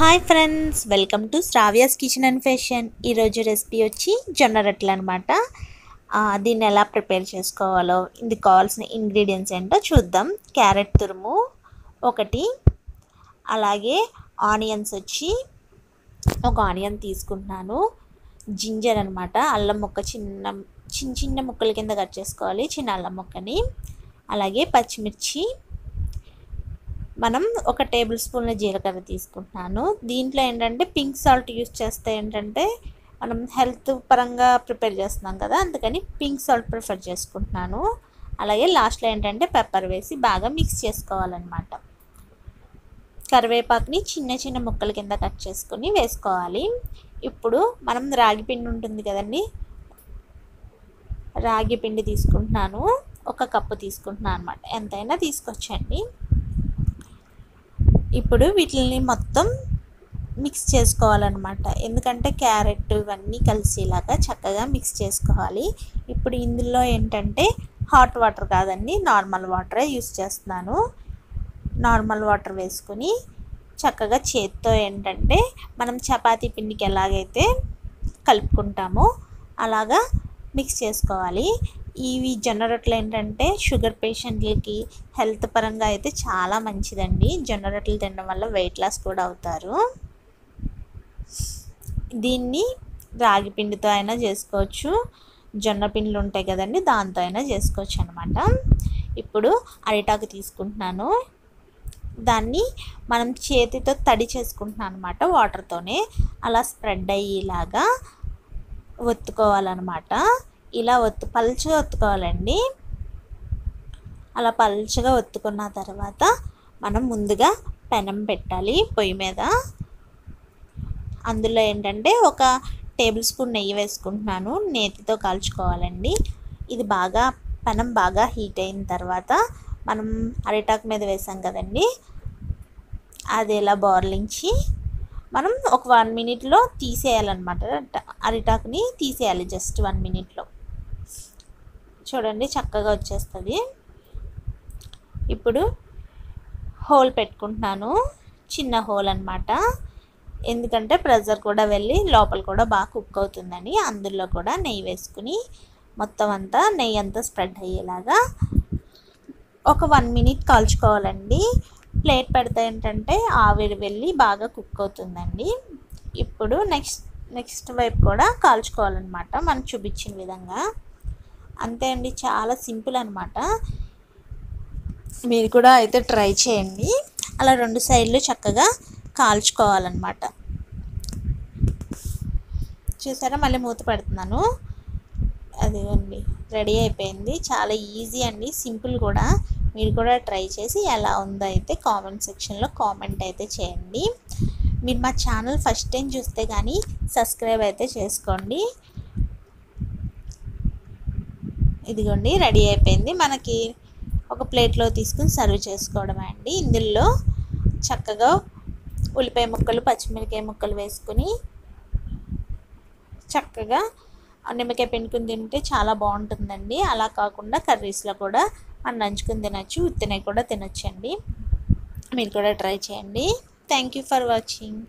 Hi friends welcome to Shravya's kitchen and fashion ఈరోజు recipe వచ్చి జొన్న రొట్టెలు అనమాట దీన్ని ఎలా ప్రిపేర్ చేసుకోవాలో ఇందుకు కావాల్సిన ఇంగ్రీడియంట్స్ ఏంటో చూద్దాం. క్యారెట్ తురుము ఒకటి అలాగే ఆనియన్స్ వచ్చి ఒక ఆనియన్ తీసుకుంటున్నాను. జింజర్ అనమాట అల్లం ముక్క చిన్న చిన్న చిన్న ముక్కల కింద కట్ చేసుకోవాలి చిన్న అల్లం ముక్కని. అలాగే పచ్చిమిర్చి మనం ఒక టేబుల్ స్పూన్ల జీలకర్ర తీసుకుంటున్నాను. దీంట్లో ఏంటంటే పింక్ సాల్ట్ యూస్ చేస్తే ఏంటంటే మనం హెల్త్ పరంగా ప్రిపేర్ చేస్తున్నాం కదా అందుకని పింక్ సాల్ట్ ప్రిఫర్ చేసుకుంటున్నాను. అలాగే లాస్ట్లో ఏంటంటే పెప్పర్ వేసి బాగా మిక్స్ చేసుకోవాలన్నమాట. కరివేపాకుని చిన్న చిన్న ముక్కల కింద కట్ చేసుకొని వేసుకోవాలి. ఇప్పుడు మనం రాగి పిండి ఉంటుంది కదండి రాగి పిండి తీసుకుంటున్నాను. ఒక కప్పు తీసుకుంటున్నాను అనమాట ఎంతైనా తీసుకొచ్చండి. ఇప్పుడు వీటిని మొత్తం మిక్స్ చేసుకోవాలన్నమాట. ఎందుకంటే క్యారెట్ ఇవన్నీ కలిసేలాగా చక్కగా మిక్స్ చేసుకోవాలి. ఇప్పుడు ఇందులో ఏంటంటే హాట్ వాటర్ కాదండి నార్మల్ వాటరే యూస్ చేస్తున్నాను. నార్మల్ వాటర్ వేసుకుని చక్కగా చేత్తో ఏంటంటే మనం చపాతీ పిండికి ఎలాగైతే కలుపుకుంటామో అలాగా మిక్స్ చేసుకోవాలి. ఇవి జొన్న రొట్టెలు ఏంటంటే షుగర్ పేషెంట్లకి హెల్త్ పరంగా అయితే చాలా మంచిదండి. జొన్న రొట్టెలు తినడం వల్ల వెయిట్ లాస్ కూడా అవుతారు. దీన్ని రాగి పిండితో అయినా చేసుకోవచ్చు. జొన్న పిండిలు ఉంటాయి కదండి దాంతో అయినా చేసుకోవచ్చు అనమాట ఇప్పుడు అరిటాకు తీసుకుంటున్నాను. దాన్ని మనం చేతితో తడి చేసుకుంటున్నాను అనమాట వాటర్తోనే. అలా స్ప్రెడ్ అయ్యేలాగా ఒత్తుకోవాలన్నమాట. ఇలా ఒత్తు పలుచగా ఒత్తుకోవాలండి. అలా పలుచగా ఒత్తుకున్న తర్వాత మనం ముందుగా పెనం పెట్టాలి పొయ్యి మీద. అందులో ఏంటంటే ఒక టేబుల్ స్పూన్ నెయ్యి వేసుకుంటున్నాను నేతితో కాల్చుకోవాలండి. ఇది బాగా పెనం బాగా హీట్ అయిన తర్వాత మనం అరిటాకు మీద వేసాం కదండి అది ఇలా బోర్లించి మనం ఒక వన్ మినిట్లో తీసేయాలన్నమాట. అరిటాకుని తీసేయాలి జస్ట్ వన్ మినిట్లో. చూడండి చక్కగా వచ్చేస్తుంది. ఇప్పుడు హోల్ పెట్టుకుంటున్నాను. చిన్న హోల్ అనమాట ఎందుకంటే ప్రెజర్ కూడా వెళ్ళి లోపల కూడా బాగా కుక్ అవుతుందని అందులో కూడా నెయ్యి వేసుకుని మొత్తం అంతా నెయ్యి అంతా స్ప్రెడ్ అయ్యేలాగా ఒక వన్ మినిట్ కాల్చుకోవాలండి. ప్లేట్ పెడితే ఏంటంటే ఆవిరి వెళ్ళి బాగా కుక్ అవుతుందండి. ఇప్పుడు నెక్స్ట్ నెక్స్ట్ వైపు కూడా కాల్చుకోవాలన్నమాట. మనం చూపించిన విధంగా. అంతే అండి చాలా సింపుల్ అనమాట మీరు కూడా అయితే ట్రై చేయండి. అలా రెండు సైడ్లు చక్కగా కాల్చుకోవాలన్నమాట. చూసారా? మళ్ళీ మూత పెడుతున్నాను. అదిగోండి రెడీ అయిపోయింది. చాలా ఈజీ అండి సింపుల్ కూడా. మీరు కూడా ట్రై చేసి ఎలా ఉందో అయితే కామెంట్ సెక్షన్లో కామెంట్ అయితే చేయండి. మీరు మా ఛానల్ ఫస్ట్ టైం చూస్తే కానీ సబ్స్క్రైబ్ అయితే చేసుకోండి. ఇదిగోండి రెడీ అయిపోయింది. మనకి ఒక ప్లేట్లో తీసుకుని సర్వ్ చేసుకోవడమే అండి. ఇందులో చక్కగా ఉల్లిపాయ ముక్కలు పచ్చిమిరకాయ ముక్కలు వేసుకుని చక్కగా నిమ్మకాయ పెండుకుని తింటే చాలా బాగుంటుందండి. అలా కాకుండా కర్రీస్లో కూడా మనం నంచుకుని తినచ్చు ఉత్తినవి కూడా తినొచ్చండి. మీరు కూడా ట్రై చేయండి. Thank you for watching.